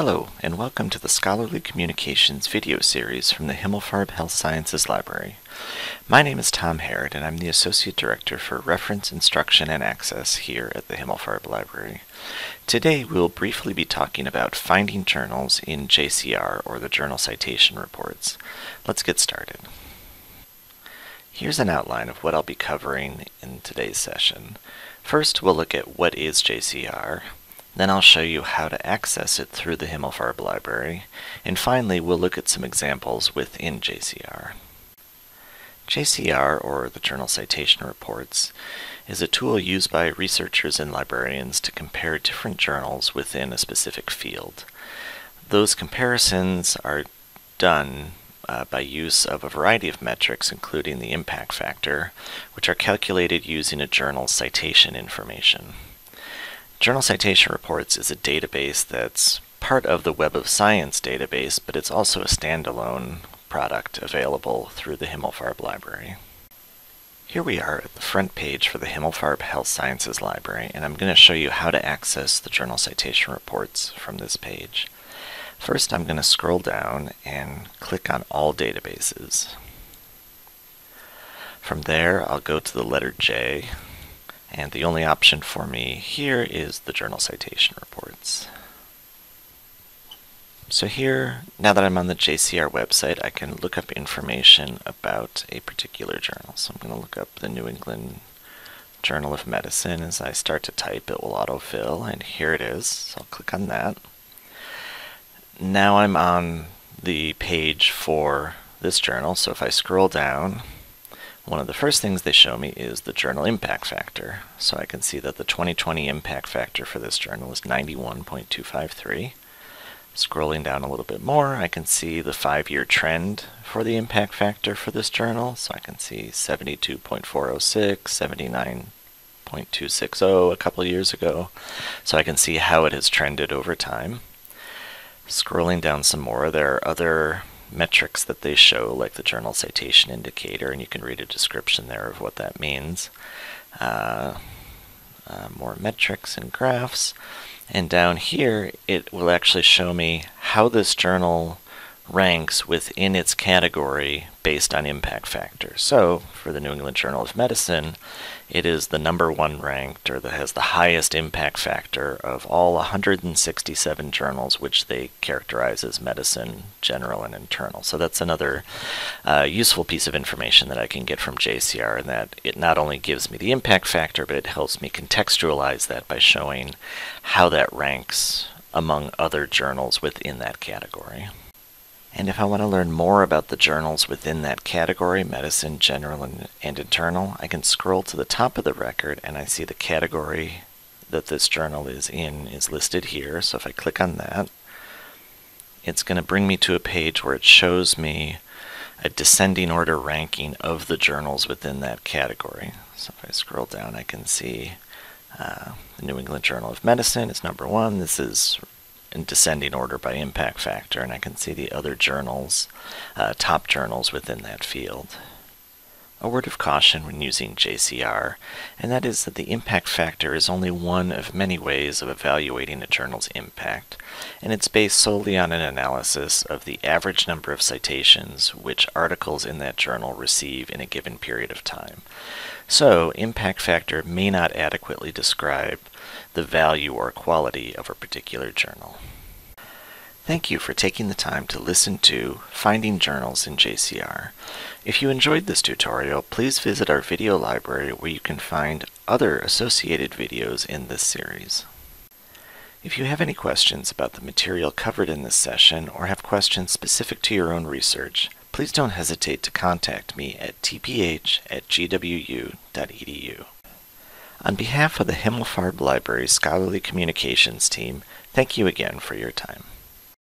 Hello, and welcome to the Scholarly Communications video series from the Himmelfarb Health Sciences Library. My name is Tom Harrod, and I'm the Associate Director for Reference, Instruction, and Access here at the Himmelfarb Library. Today, we'll briefly be talking about finding journals in JCR, or the Journal Citation Reports. Let's get started. Here's an outline of what I'll be covering in today's session. First, we'll look at what is JCR. Then I'll show you how to access it through the Himmelfarb library. And finally, we'll look at some examples within JCR. JCR, or the Journal Citation Reports, is a tool used by researchers and librarians to compare different journals within a specific field. Those comparisons are done uh, by use of a variety of metrics, including the impact factor, which are calculated using a journal's citation information. Journal Citation Reports is a database that's part of the Web of Science database, but it's also a standalone product available through the Himmelfarb Library. Here we are at the front page for the Himmelfarb Health Sciences Library, and I'm going to show you how to access the Journal Citation Reports from this page. First, I'm going to scroll down and click on All Databases. From there, I'll go to the letter J, and the only option for me here is the journal citation reports. So here, now that I'm on the JCR website, I can look up information about a particular journal. So I'm going to look up the New England Journal of Medicine. As I start to type, it will autofill, and here it is. So I'll click on that. Now I'm on the page for this journal. So if I scroll down, one of the first things they show me is the journal impact factor. So I can see that the 2020 impact factor for this journal is 91.253. Scrolling down a little bit more, I can see the five-year trend for the impact factor for this journal. So I can see 72.406, 79.260 a couple years ago. So I can see how it has trended over time. Scrolling down some more, there are other metrics that they show, like the journal citation indicator, and you can read a description there of what that means. Uh, uh, more metrics and graphs. And down here, it will actually show me how this journal ranks within its category based on impact factor. So, for the New England Journal of Medicine, it is the number one ranked or that has the highest impact factor of all 167 journals which they characterize as medicine, general, and internal. So that's another uh, useful piece of information that I can get from JCR, and that it not only gives me the impact factor, but it helps me contextualize that by showing how that ranks among other journals within that category. And if I want to learn more about the journals within that category, medicine, general, and, and, internal, I can scroll to the top of the record and I see the category that this journal is in is listed here. So if I click on that, it's going to bring me to a page where it shows me a descending order ranking of the journals within that category. So if I scroll down, I can see uh, the New England Journal of Medicine is number one. This is in descending order by impact factor, and I can see the other journals, uh, top journals within that field. A word of caution when using JCR, and that is that the impact factor is only one of many ways of evaluating a journal's impact, and it's based solely on an analysis of the average number of citations which articles in that journal receive in a given period of time. So, impact factor may not adequately describe the value or quality of a particular journal. Thank you for taking the time to listen to Finding Journals in JCR. If you enjoyed this tutorial, please visit our video library where you can find other associated videos in this series. If you have any questions about the material covered in this session or have questions specific to your own research, please don't hesitate to contact me at tph at gwu.edu. On behalf of the Himmelfarb Library Scholarly Communications team, thank you again for your time.